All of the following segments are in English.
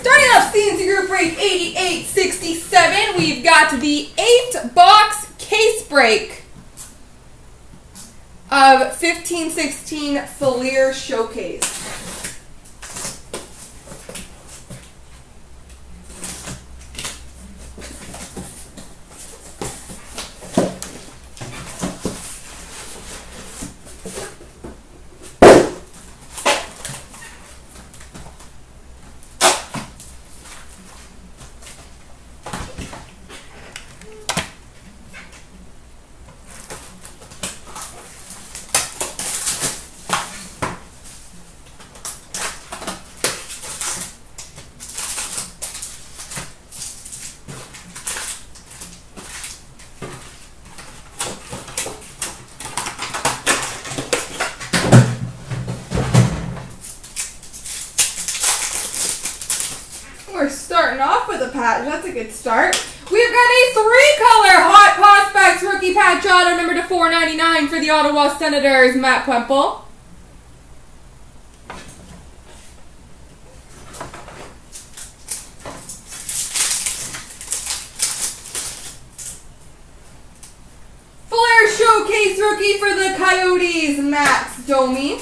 Starting off CNC Group Break 8867, we've got the 8-box case break of 1516 Fleer Showcase. We're starting off with a good start. We've got a three-color Hot Prospects rookie patch auto number to 499 for the Ottawa Senators, Matt Puempel. Flair Showcase rookie for the Coyotes, Max Domi.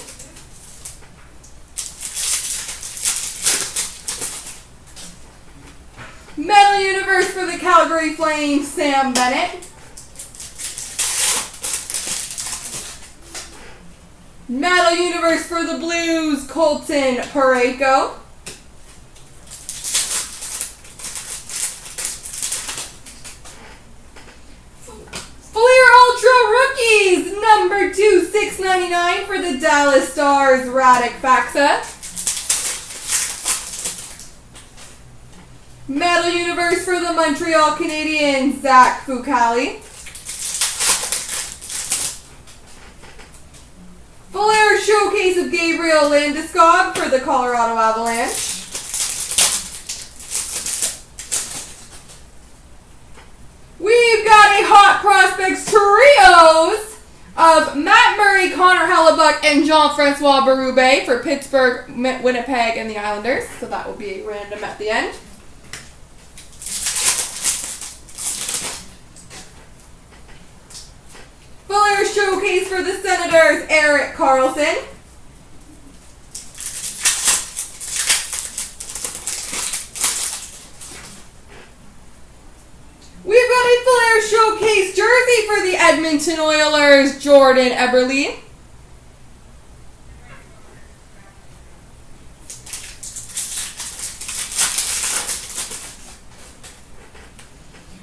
Metal Universe for the Calgary Flames, Sam Bennett. Metal Universe for the Blues, Colton Parayko. Fleer Ultra Rookies, number two, six ninety nine for the Dallas Stars, Radek Faksa. Metal Universe for the Montreal Canadiens, Zach Fucale. Flair Showcase of Gabriel Landeskog for the Colorado Avalanche. We've got a Hot Prospects Trios of Matt Murray, Connor Hellebuyck, and Jean-Francois Berube for Pittsburgh, Winnipeg, and the Islanders. So that will be random at the end. Fuller Showcase for the Senators, Erik Karlsson. We've got a Flair Showcase jersey for the Edmonton Oilers, Jordan Eberle.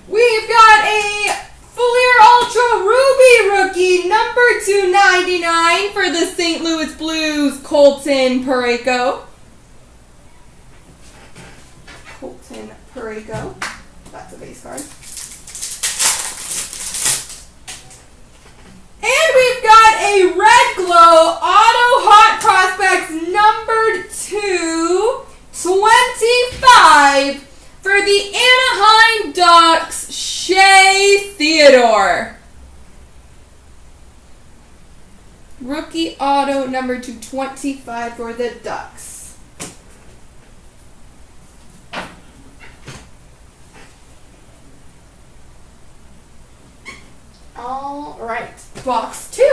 We've got a Fleer Ultra Ruby rookie, number 299 for the St. Louis Blues, Colton Parayko. Colton Parayko. That's a base card. And we've got a Red Glow Auto Hot Prospects number 225 for the Anaheim Ducks, Shea Theodore. Rookie auto number 225 for the Ducks. All right, box two.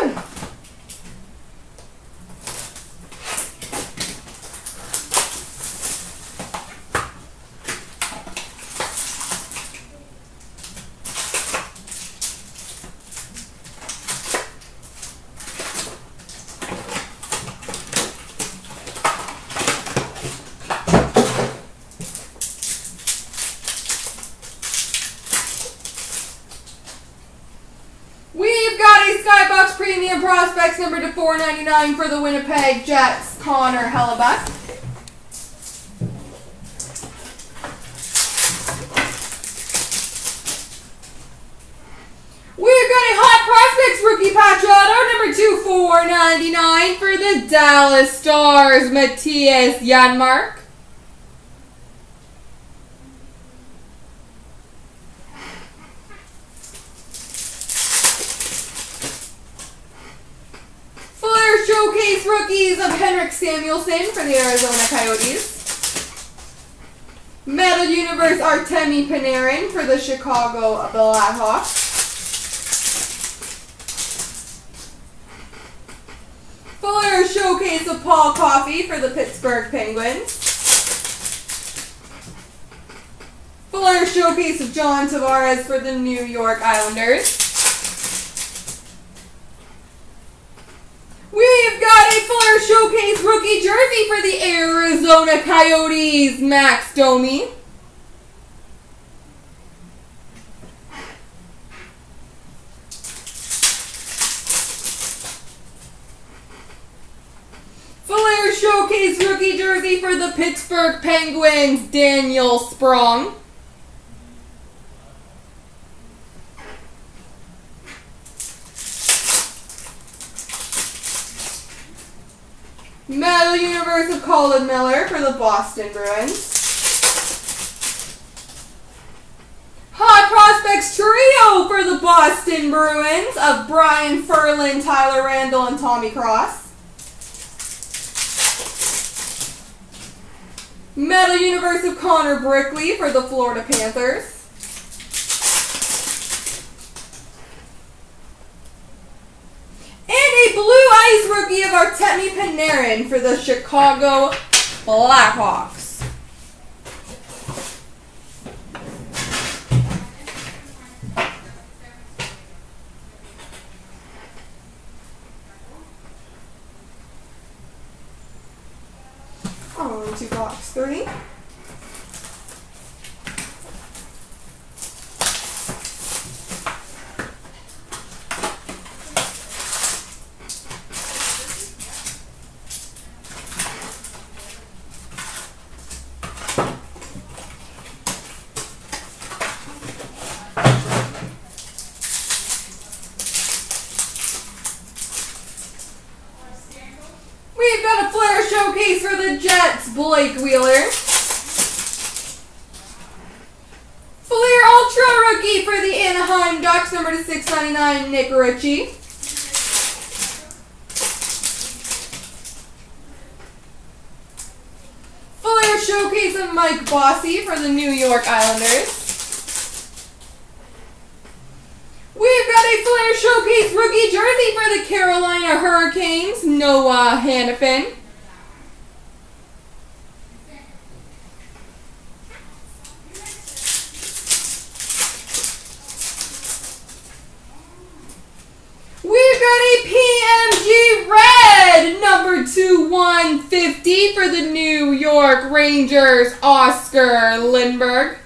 Four ninety nine for the Winnipeg Jets, Connor Hellebuyck. We've got a Hot Prospects rookie patch auto, number 2 4.99 for the Dallas Stars, Mattias Janmark. Samuelsson for the Arizona Coyotes. Metal Universe Artemi Panarin for the Chicago Blackhawks. Fuller Showcase of Paul Coffey for the Pittsburgh Penguins. Fuller Showcase of John Tavares for the New York Islanders. We've got a Fuller Showcase rookie jersey for the Arizona Coyotes, Max Domi. Fuller Showcase rookie jersey for the Pittsburgh Penguins, Daniel Sprong. Metal Universe of Colin Miller for the Boston Bruins. Hot Prospects Trio for the Boston Bruins of Brian Ferlin, Tyler Randell, and Tommy Cross. Metal Universe of Connor Brickley for the Florida Panthers. And a Blue Ice rookie of Artemi Panarin for the Chicago Blackhawks. On to box three. We've got a Flair showcase for the Jets, Blake Wheeler. Flair Ultra rookie for the Anaheim Ducks, number to 699, Nick Ritchie. Flair showcase of Mike Bossy for the New York Islanders. We've got a Flair Showcase rookie jersey for the Carolina Hurricanes, Noah Hanifin. We've got a PMG Red, number 2 150 for the New York Rangers, Oscar Lindberg.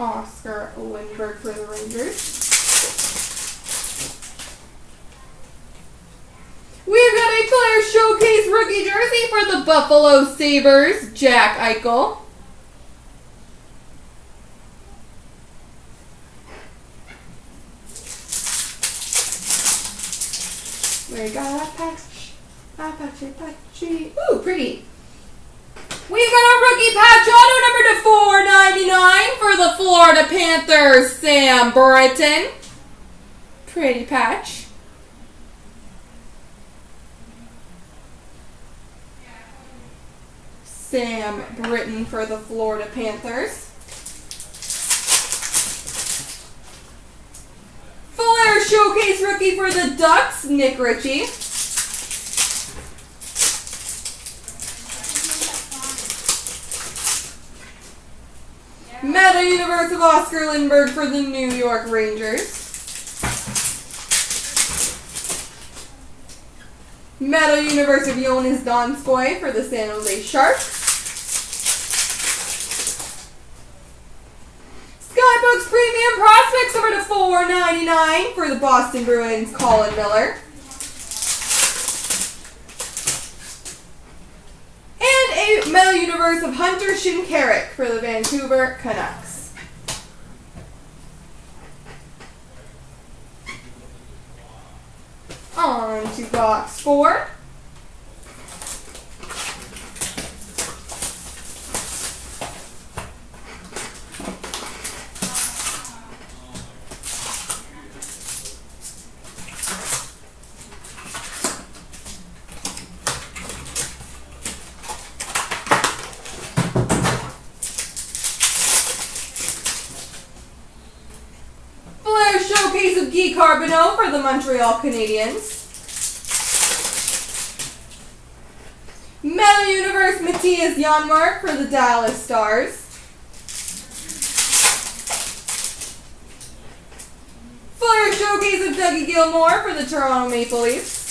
Oscar Lindberg for the Rangers. We've got a Flair Showcase rookie jersey for the Buffalo Sabres, Jack Eichel. We got a patch, a patchy, patchy. Ooh, pretty. We've got a rookie patch auto number to 499 for the Florida Panthers, Sam Brittain. Pretty patch. Sam Brittain for the Florida Panthers. Flair Showcase rookie for the Ducks, Nick Ritchie. Metal Universe of Oscar Lindberg for the New York Rangers. Metal Universe of Joonas Donskoi for the San Jose Sharks. Skybox Premium Prospects over to 4.99 for the Boston Bruins, Colin Miller. And a Metal Universe of Hunter Shinkaruk for the Vancouver Canucks. On to box four. Carbonneau for the Montreal Canadiens. Metal Universe Mattias Janmark for the Dallas Stars. Flair Showcase of Dougie Gilmour for the Toronto Maple Leafs.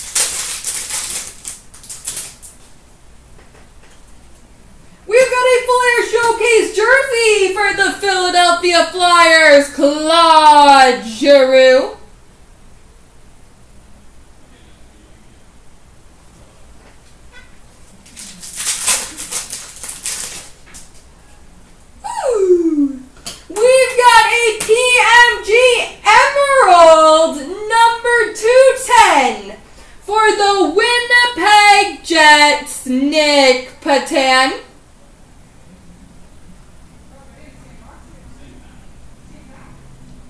We've got a Flair Showcase jersey for the Philadelphia Flyers, Claude Giroux. Ooh. We've got a PMG Emerald number 210 for the Winnipeg Jets, Nic Petan.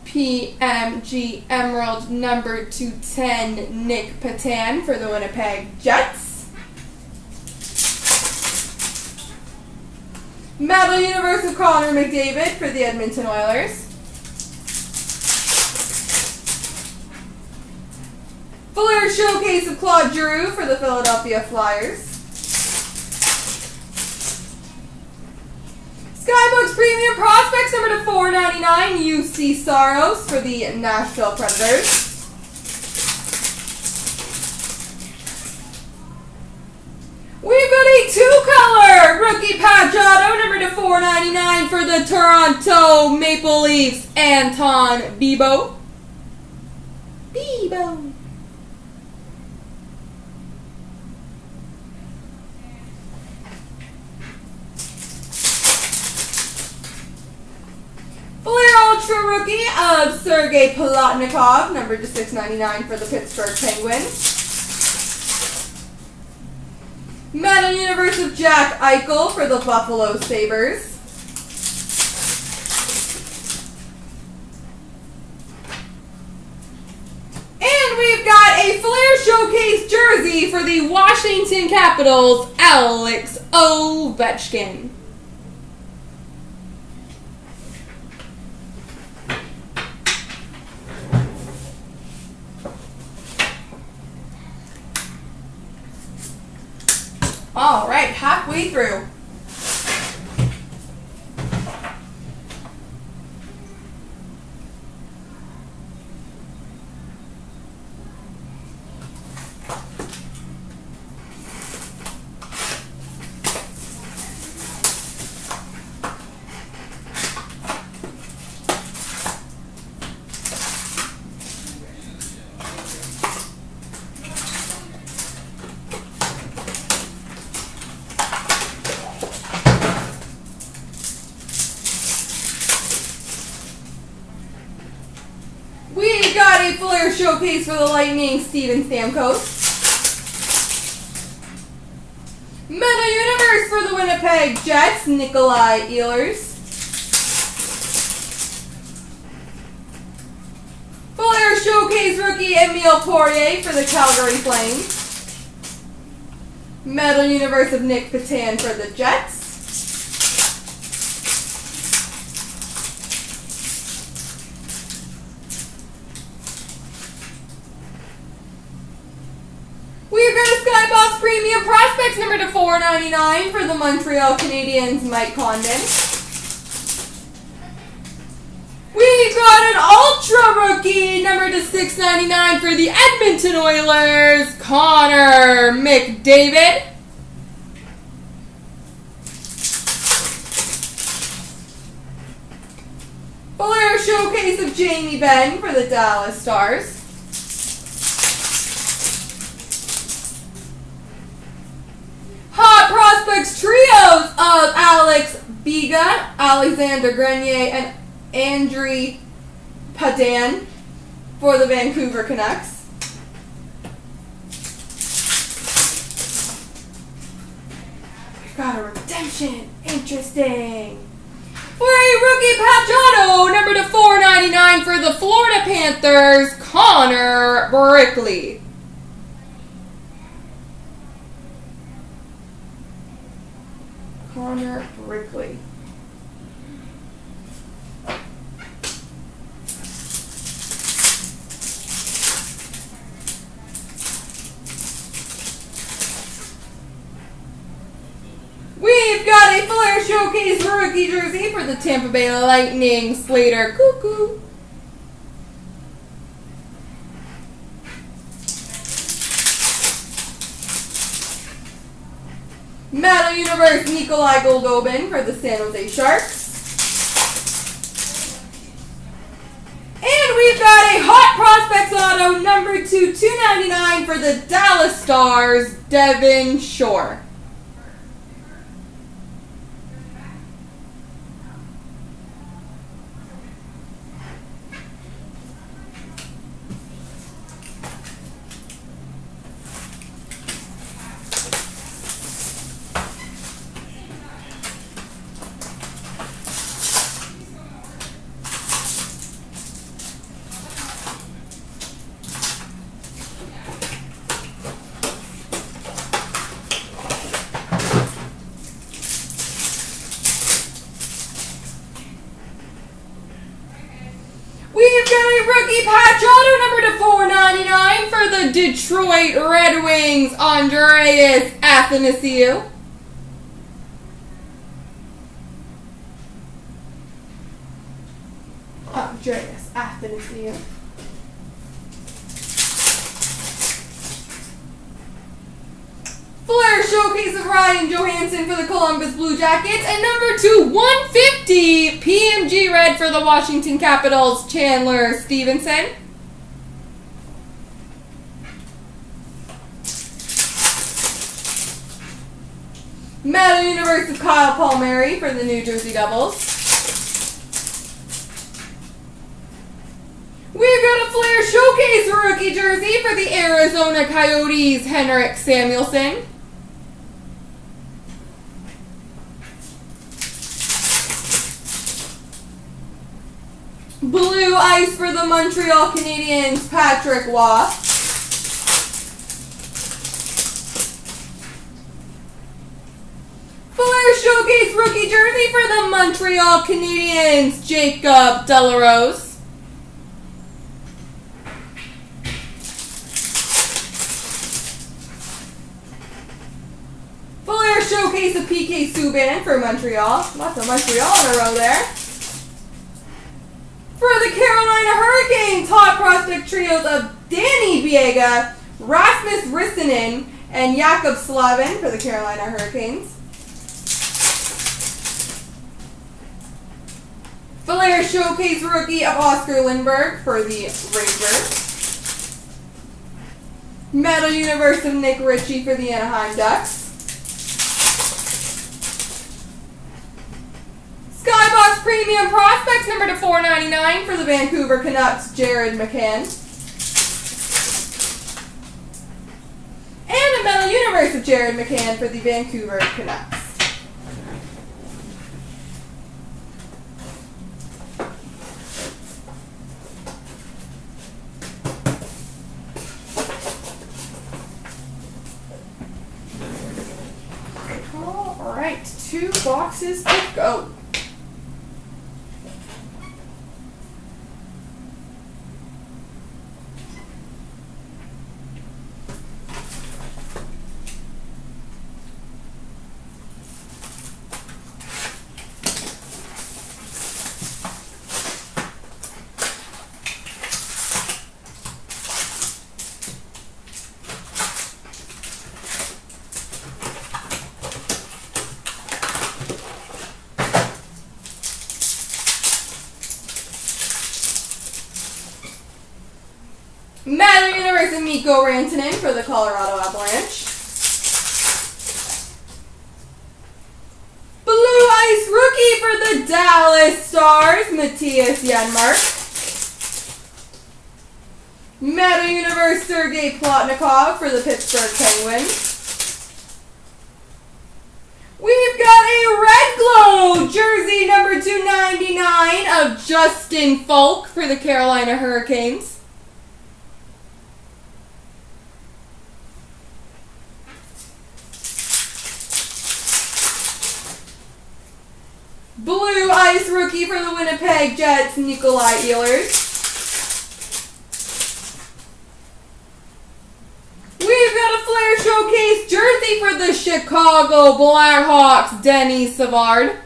PMG Emerald number 210, Nic Petan for the Winnipeg Jets. Metal Universe of Connor McDavid for the Edmonton Oilers. Flair Showcase of Claude Giroux for the Philadelphia Flyers. Skybox Premium Prospects number to 499 Juuse Saros for the Nashville Predators. We've got a two-color rookie patch auto number to 499 for the Toronto Maple Leafs, Anton Bibeau. Bibeau. Flair Ultra Rookie of Sergei Plotnikov, number to 699 for the Pittsburgh Penguins. Metal Universe of Jack Eichel for the Buffalo Sabres. And we've got a Flair Showcase jersey for the Washington Capitals, Alex Ovechkin. All right, halfway through. We've got a Flair for the Lightning, Steven Stamkos. Metal Universe for the Winnipeg Jets, Nikolai Ehlers. Flair Showcase rookie Emile Poirier for the Calgary Flames. Metal Universe of Nic Petan for the Jets. We've got a Skybox Premium Prospects number to 499 for the Montreal Canadiens, Mike Condon. We've got an Ultra Rookie number to 699 for the Edmonton Oilers, Connor McDavid. Flair Showcase of Jamie Benn for the Dallas Stars. Of Alex Biega, Alexander Grenier, and Andre Pedan for the Vancouver Canucks. We've got a redemption. Interesting. For a rookie patch auto, number to 499 for the Florida Panthers, Connor Brickley. Connor Brickley. We've got a Flair Showcase rookie jersey for the Tampa Bay Lightning, Slater Koekkoek. Nikolai Goldobin for the San Jose Sharks. And we've got a Hot Prospects Auto number 2, 299 for the Dallas Stars, Devin Shore. We've got a rookie patch auto number to 499 for the Detroit Red Wings, Andreas Athanasiou. Andreas Athanasiou. Flair showcase of Ryan Johansen for the Columbus Blue Jackets, and number two, 150 PMG red for the Washington Capitals, Chandler Stephenson. Universe of Kyle Palmieri for the New Jersey Devils. We've got a Flair Showcase rookie jersey for the Arizona Coyotes, Henrik Samuelsson. Blue Ice for the Montreal Canadiens, Patrick Waugh. Flair Showcase rookie jersey for the Montreal Canadiens, Jacob de la Rose. Flair Showcase of PK Subban for Montreal. Lots of Montreal in a row there. For the Carolina Hurricanes, hot prospect trios of Danny Biega, Rasmus Ristinen, and Jaccob Slavin for the Carolina Hurricanes. Flair Showcase rookie of Oscar Lindberg for the Rangers. Metal Universe of Nick Ritchie for the Anaheim Ducks. Skybox Premium Prospects number to 499 for the Vancouver Canucks, Jared McCann. And a Metal Universe of Jared McCann for the Vancouver Canucks. All right, two boxes to go. Metal And Rantanen for the Colorado Avalanche. Blue Ice Rookie for the Dallas Stars, Mattias Janmark. Metal Universe Sergei Plotnikov for the Pittsburgh Penguins. We've got a red glow jersey number 299 of Justin Falk for the Carolina Hurricanes. Blue Ice rookie for the Winnipeg Jets, Nikolai Ehlers. We've got a Flair Showcase jersey for the Chicago Blackhawks, Denny Savard.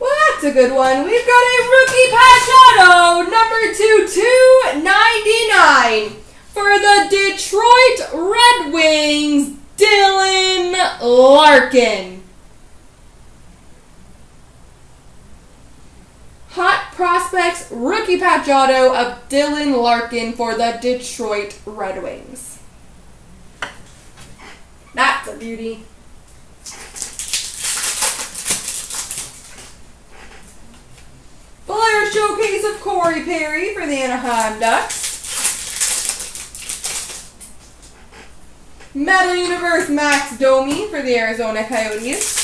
That's a good one. We've got a rookie patch auto, number two, 299 for the Detroit Red Wings, Dylan Larkin. Hot Prospects rookie patch auto of Dylan Larkin for the Detroit Red Wings. That's a beauty. Player showcase of Corey Perry for the Anaheim Ducks. Metal Universe Max Domi for the Arizona Coyotes.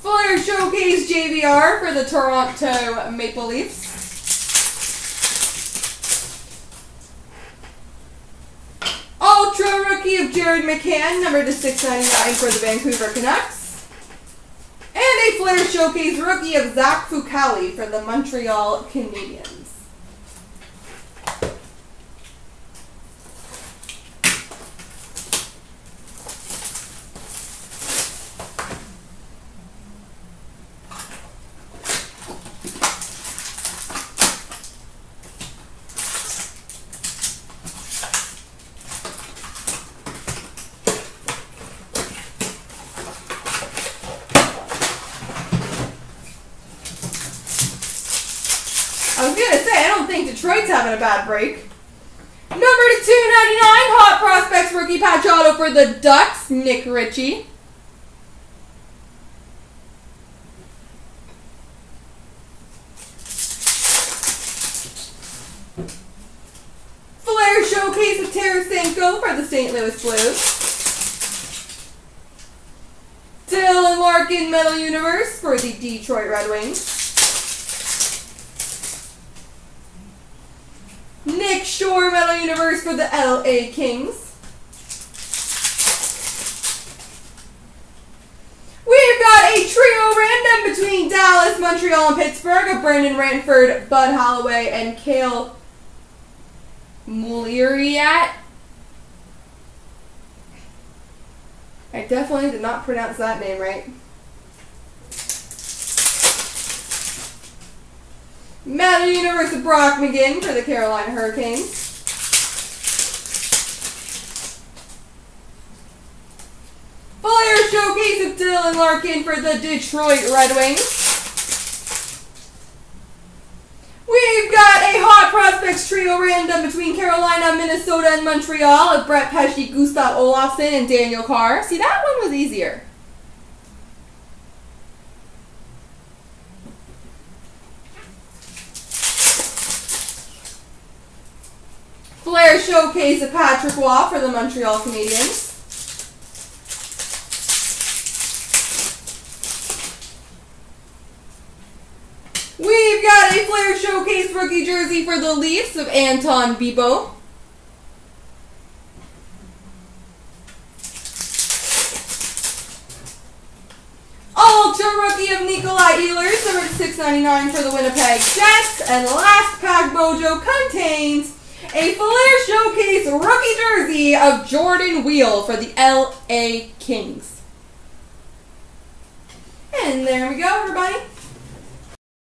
Flair Showcase JVR for the Toronto Maple Leafs. Ultra Rookie of Jared McCann, number to 699 for the Vancouver Canucks. And a Flair Showcase Rookie of Zach Fucale for the Montreal Canadiens. I was gonna say, I don't think Detroit's having a bad break. Number to 299, Hot Prospects rookie patch auto for the Ducks, Nick Ritchie. Flair Showcase of Tarasenko for the St. Louis Blues. Dylan Larkin Metal Universe for the Detroit Red Wings. Shore Metal Universe for the LA Kings. We've got a trio random between Dallas, Montreal, and Pittsburgh of Brandon Ranford, Bud Holloway, and Kale Mulliriat. I definitely did not pronounce that name right. Metal Universe of Brock McGinn for the Carolina Hurricanes. Flair Showcase of Dylan Larkin for the Detroit Red Wings. We've got a Hot Prospects Trio random between Carolina, Minnesota, and Montreal of Brett Pesce, Gustav Olofsson, and Daniel Carr. See, that one was easier. Flair Showcase of Patrick Waugh for the Montreal Canadiens. We've got a Flair Showcase rookie jersey for the Leafs of Anton Bibeau. Ultra rookie of Nikolai Ehlers, number 699 for the Winnipeg Jets. And last pack mojo contains a Flair Showcase rookie jersey of Jordan Weal for the LA Kings. And there we go, everybody.